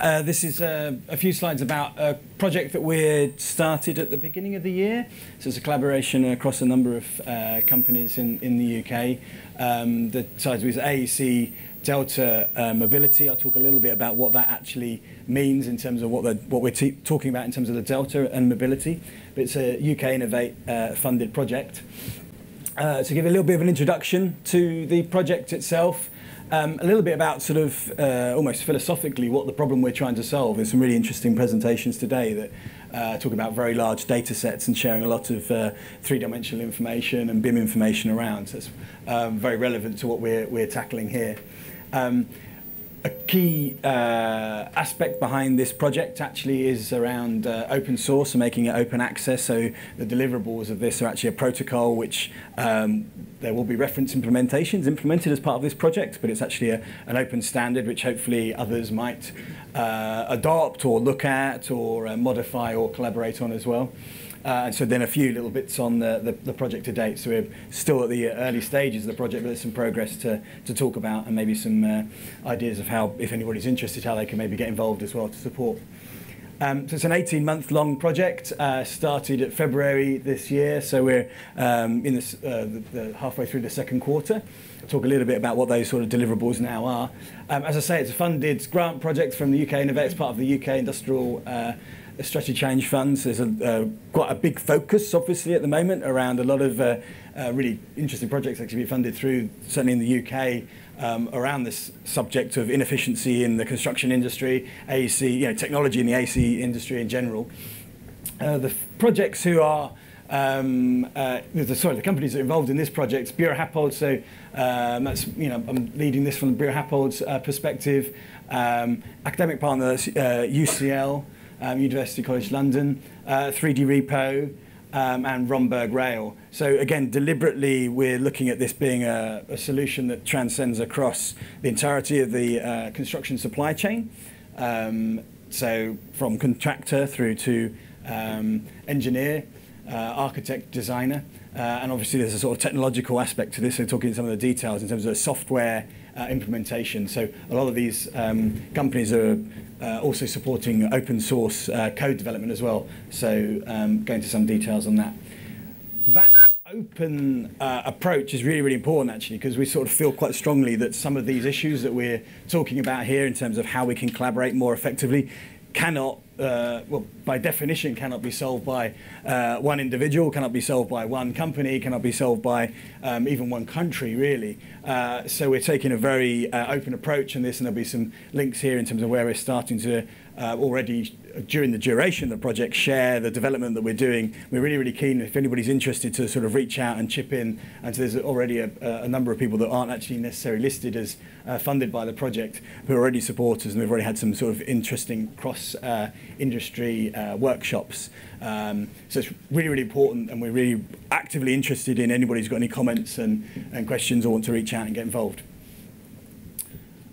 Uh, this is uh, a few slides about a project that we started at the beginning of the year. So it's a collaboration across a number of uh, companies in, in the UK. Um, the title is AEC Delta uh, Mobility. I'll talk a little bit about what that actually means in terms of what, the, what we're talking about in terms of the Delta and mobility. But it's a UK Innovate uh, funded project. Uh, to give a little bit of an introduction to the project itself, um, a little bit about sort of uh, almost philosophically what the problem we're trying to solve. There's some really interesting presentations today that uh, talk about very large data sets and sharing a lot of uh, three-dimensional information and BIM information around. So it's um, very relevant to what we're, we're tackling here. Um, a key uh, aspect behind this project actually is around uh, open source and making it open access. So the deliverables of this are actually a protocol which um, there will be reference implementations implemented as part of this project, but it's actually a, an open standard which hopefully others might uh, adopt or look at or uh, modify or collaborate on as well. Uh, and so then a few little bits on the, the, the, project to date. So we're still at the early stages of the project, but there's some progress to, to talk about and maybe some uh, ideas of how, if anybody's interested, how they can maybe get involved as well to support. Um, so it's an 18-month long project, uh, started at February this year, so we're um, in this, uh, the, the halfway through the second quarter. Talk a little bit about what those sort of deliverables now are. Um, as I say, it's a funded grant project from the UK Innovate, it's part of the UK Industrial uh, strategy change funds. There's a, uh, quite a big focus, obviously, at the moment around a lot of uh, uh, really interesting projects actually being funded through, certainly in the UK, um, around this subject of inefficiency in the construction industry, AEC, you know, technology in the AEC industry in general. Uh, the projects who are um, uh, the, sorry, the companies that are involved in this project, Buro Happold, so um, that's, you know, I'm leading this from the Buro Happold's uh, perspective, um, academic partner, uh, UCL, um, University College London, uh, 3D Repo, um, and Rhomberg Rail. So again, deliberately, we're looking at this being a, a solution that transcends across the entirety of the uh, construction supply chain. Um, so from contractor through to um, engineer, uh, architect, designer, uh, and obviously there's a sort of technological aspect to this. So talking some of the details in terms of software implementation. So a lot of these um, companies are uh, also supporting open source uh, code development as well. So um, going into some details on that. That open uh, approach is really, really important actually because we sort of feel quite strongly that some of these issues that we're talking about here in terms of how we can collaborate more effectively cannot, uh, well, by definition, cannot be solved by uh, one individual, cannot be solved by one company, cannot be solved by um, even one country, really. Uh, so we're taking a very uh, open approach on this, and there'll be some links here in terms of where we're starting to uh, already during the duration of the project share the development that we're doing. We're really, really keen if anybody's interested to sort of reach out and chip in. And so there's already a, a number of people that aren't actually necessarily listed as uh, funded by the project who are already supporters and we've already had some sort of interesting cross uh, industry uh, workshops. Um, so it's really, really important and we're really actively interested in anybody who's got any comments and, and questions or want to reach out and get involved.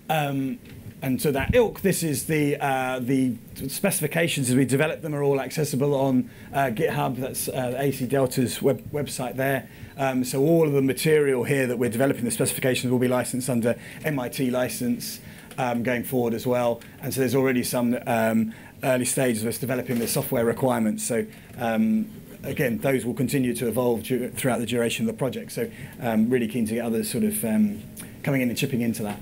Um, and so that ilk, this is the, uh, the specifications as we develop them are all accessible on uh, GitHub. That's uh, AEC Delta's web, website there. Um, so all of the material here that we're developing, the specifications will be licensed under MIT license going forward as well. And so there's already some um, early stages of us developing the software requirements. So um, again, those will continue to evolve throughout the duration of the project. So um, really keen to get others sort of um, coming in and chipping into that.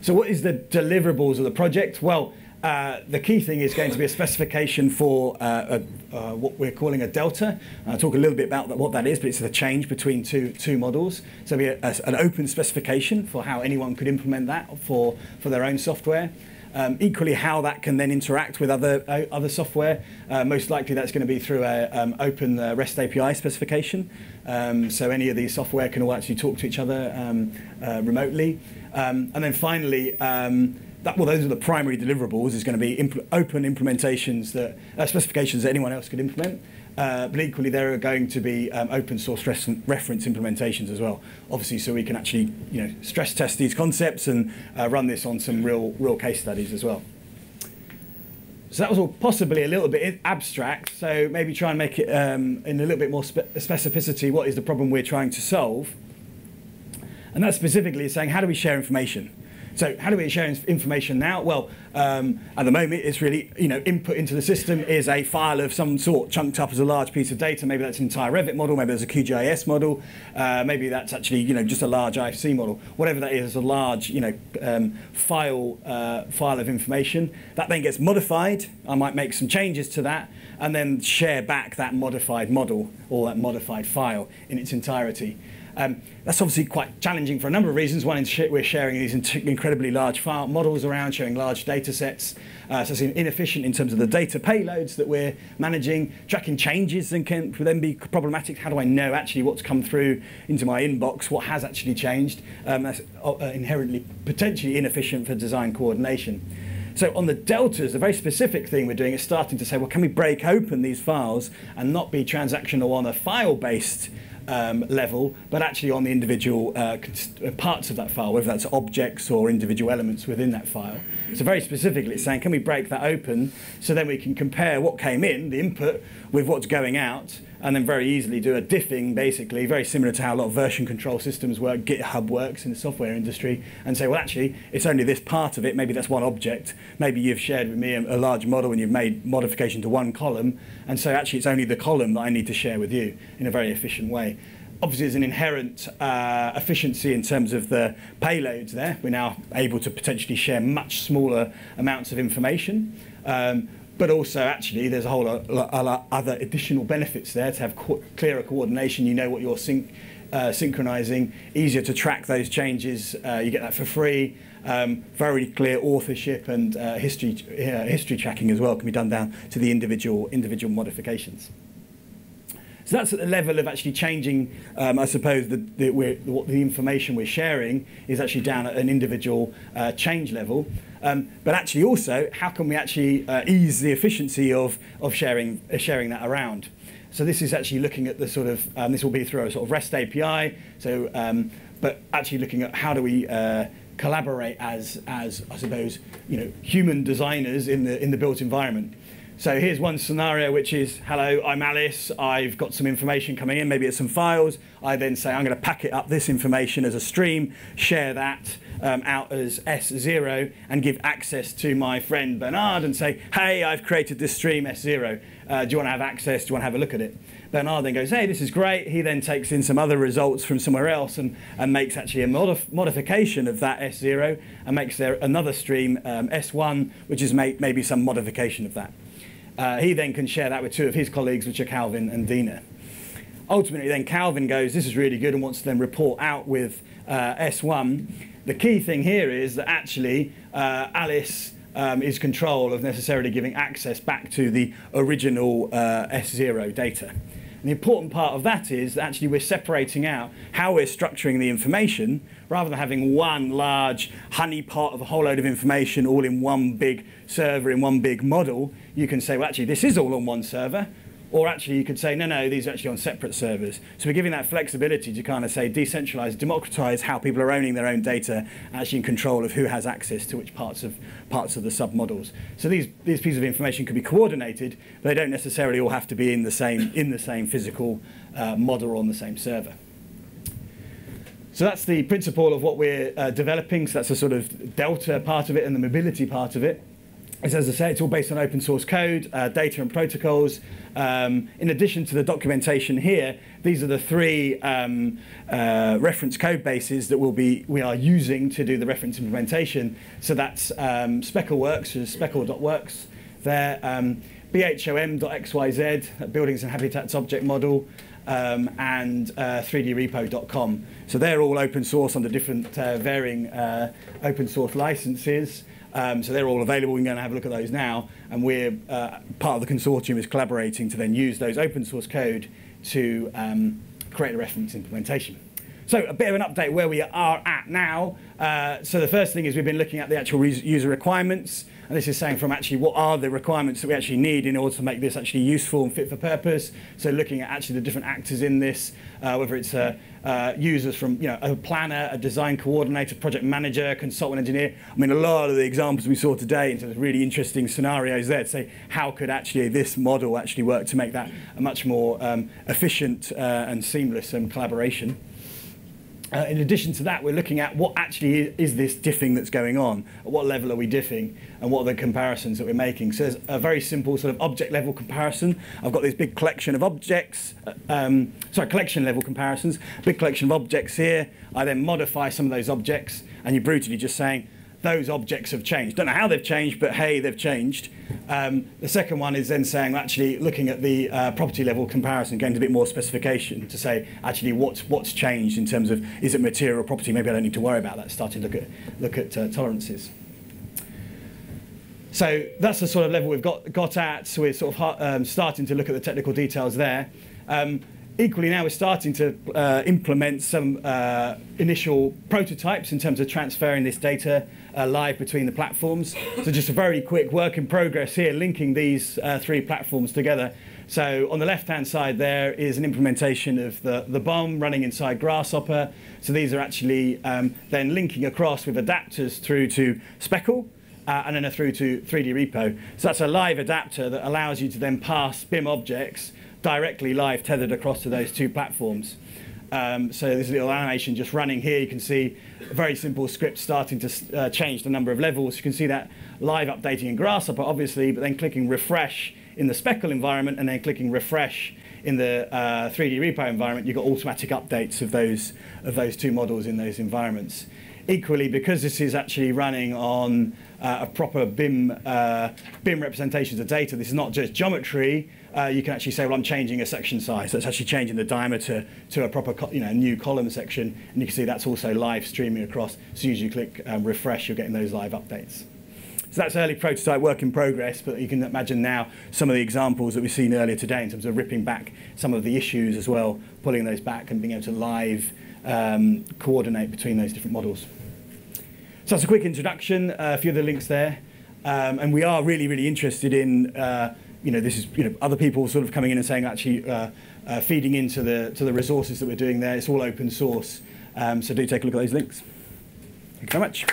So what is the deliverables of the project? Well, uh, the key thing is going to be a specification for uh, a, uh, what we're calling a delta. I'll talk a little bit about that, what that is, but it's the change between two, two models. So be a, a, an open specification for how anyone could implement that for, for their own software. Um, equally, how that can then interact with other other software. Uh, most likely, that's going to be through an um, open uh, REST API specification. Um, so any of these software can all actually talk to each other um, remotely. Um, and then finally, um, that, well, those are the primary deliverables. Is going to be open implementations that uh, specifications that anyone else could implement. Uh, but equally, there are going to be um, open source reference implementations as well. Obviously, so we can actually, you know, stress test these concepts and uh, run this on some real, real case studies as well. So that was all possibly a little bit abstract. So maybe try and make it um, in a little bit more spe specificity. What is the problem we're trying to solve? And that specifically is saying, how do we share information? So how do we share information now? Well, um, at the moment, it's really, you know, input into the system is a file of some sort chunked up as a large piece of data. Maybe that's an entire Revit model, maybe there's a QGIS model, uh, maybe that's actually, you know, just a large IFC model. Whatever that is, a large, you know, um, file, uh, file of information. That then gets modified. I might make some changes to that and then share back that modified model or that modified file in its entirety. Um, that's obviously quite challenging for a number of reasons. One is we're sharing these incredibly large file models around, sharing large data sets. Uh, so it's inefficient in terms of the data payloads that we're managing. Tracking changes and can then be problematic. How do I know actually what's come through into my inbox, what has actually changed? Um, that's uh, inherently potentially inefficient for design coordination. So on the deltas, the very specific thing we're doing is starting to say, well, can we break open these files and not be transactional on a file-based um, level, but actually on the individual uh, uh, parts of that file, whether that's objects or individual elements within that file. So very specifically, it's saying, can we break that open so then we can compare what came in, the input, with what's going out, and then very easily do a diffing, basically, very similar to how a lot of version control systems work, GitHub works in the software industry, and say, well, actually, it's only this part of it, maybe that's one object, maybe you've shared with me a, a large model and you've made modification to one column, and so actually it's only the column that I need to share with you in a very efficient way obviously there's an inherent uh, efficiency in terms of the payloads there. We're now able to potentially share much smaller amounts of information. Um, but also actually there's a whole lot, lot other additional benefits there to have co clearer coordination. You know what you're sync, uh, synchronizing, easier to track those changes. Uh, you get that for free. Um, very clear authorship and uh, history, uh, history tracking as well can be done down to the individual, individual modifications. So that's at the level of actually changing, um, I suppose, the, the, what the information we're sharing is actually down at an individual uh, change level. Um, but actually also, how can we actually uh, ease the efficiency of, of sharing, uh, sharing that around? So this is actually looking at the sort of, um, this will be through a sort of REST API, so, um, but actually looking at how do we uh, collaborate as, as, I suppose, you know, human designers in the, in the built environment. So here's one scenario which is, hello, I'm Alice, I've got some information coming in, maybe it's some files. I then say I'm going to packet up this information as a stream, share that um, out as S0 and give access to my friend Bernard and say, hey, I've created this stream S0. Uh, do you want to have access? Do you want to have a look at it? Bernard then goes, hey, this is great. He then takes in some other results from somewhere else and, and makes actually a modif modification of that S0 and makes there another stream, um, S1, which is may maybe some modification of that. Uh, he then can share that with two of his colleagues, which are Calvin and Dina. Ultimately, then Calvin goes, this is really good, and wants to then report out with uh, S1. The key thing here is that actually uh, Alice um, is control of necessarily giving access back to the original uh, S0 data. And the important part of that is that actually we're separating out how we're structuring the information rather than having one large honeypot of a whole load of information all in one big server, in one big model. You can say, well, actually, this is all on one server. Or actually, you could say, no, no, these are actually on separate servers. So we're giving that flexibility to kind of say decentralize, democratize how people are owning their own data, actually in control of who has access to which parts of parts of the submodels. So these these pieces of information could be coordinated, but they don't necessarily all have to be in the same in the same physical uh, model or on the same server. So that's the principle of what we're uh, developing. So that's the sort of delta part of it and the mobility part of it. It's, as I say, it's all based on open source code, uh, data and protocols. Um, in addition to the documentation here, these are the three um, uh, reference code bases that we'll be, we are using to do the reference implementation. So that's um, Speckleworks, which is speckle.works there, um, bhom.xyz, Buildings and Habitats Object Model, um, and uh, 3drepo.com. So they're all open source under different uh, varying uh, open source licenses. Um, so they're all available. We're going to have a look at those now. And we're uh, part of the consortium is collaborating to then use those open source code to um, create a reference implementation. So a bit of an update where we are at now. Uh, so the first thing is we've been looking at the actual user requirements. And this is saying from actually what are the requirements that we actually need in order to make this actually useful and fit for purpose. So looking at actually the different actors in this, uh, whether it's uh, uh, users from you know, a planner, a design coordinator, project manager, consultant engineer. I mean, a lot of the examples we saw today into really interesting scenarios there to say how could actually this model actually work to make that a much more um, efficient uh, and seamless um, collaboration. Uh, in addition to that, we're looking at what actually is this diffing that's going on. At what level are we diffing, and what are the comparisons that we're making? So there's a very simple sort of object level comparison. I've got this big collection of objects, uh, um, sorry, collection level comparisons, big collection of objects here. I then modify some of those objects, and you're brutally just saying, those objects have changed. Don't know how they've changed, but hey, they've changed. Um, the second one is then saying, actually, looking at the uh, property level comparison, going to a bit more specification to say, actually, what's what's changed in terms of is it material property? Maybe I don't need to worry about that. Start to look at look at uh, tolerances. So that's the sort of level we've got got at. So we're sort of um, starting to look at the technical details there. Um, equally now we're starting to uh, implement some uh, initial prototypes in terms of transferring this data uh, live between the platforms. So just a very quick work in progress here, linking these uh, three platforms together. So on the left-hand side there is an implementation of the, the BHoM running inside Grasshopper. So these are actually um, then linking across with adapters through to Speckle, uh, and then through to 3D Repo. So that's a live adapter that allows you to then pass BIM objects directly live tethered across to those two platforms. Um, so there's a little animation just running here. You can see a very simple script starting to uh, change the number of levels. You can see that live updating in Grasshopper, obviously, but then clicking refresh in the Speckle environment and then clicking refresh in the uh, 3D Repo environment, you've got automatic updates of those, of those two models in those environments. Equally, because this is actually running on uh, a proper BIM, uh, BIM representation of data, this is not just geometry, uh, you can actually say, well, I'm changing a section size. So it's actually changing the diameter to a proper you know, new column section. And you can see that's also live streaming across. As soon as you click um, refresh, you're getting those live updates. So that's early prototype work in progress, but you can imagine now some of the examples that we've seen earlier today in terms of ripping back some of the issues as well, pulling those back and being able to live um, coordinate between those different models. So that's a quick introduction, uh, a few of the links there. Um, and we are really, really interested in uh, you know, this is you know other people sort of coming in and saying actually uh, uh, feeding into the to the resources that we're doing there. It's all open source, um, so do take a look at those links. Thank you very much.